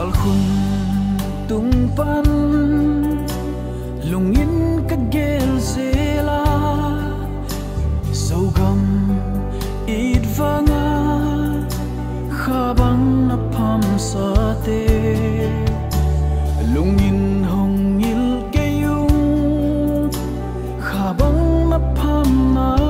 kalkhun lung lungin ka gel zela sogam idvanga khabang na pham sa te lungin hong il kayung khabang na pham na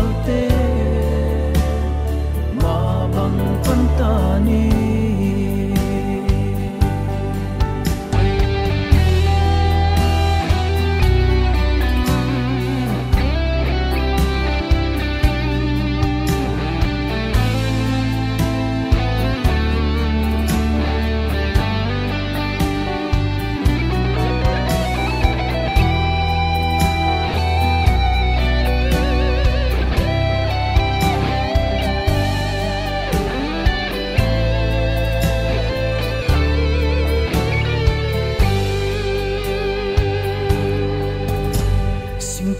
money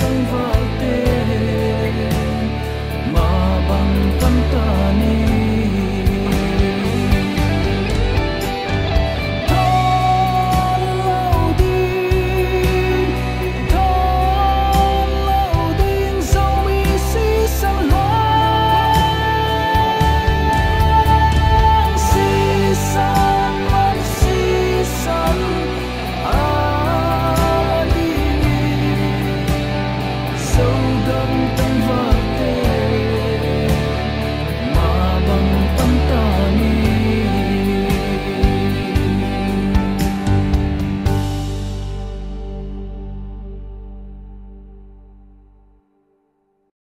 Cần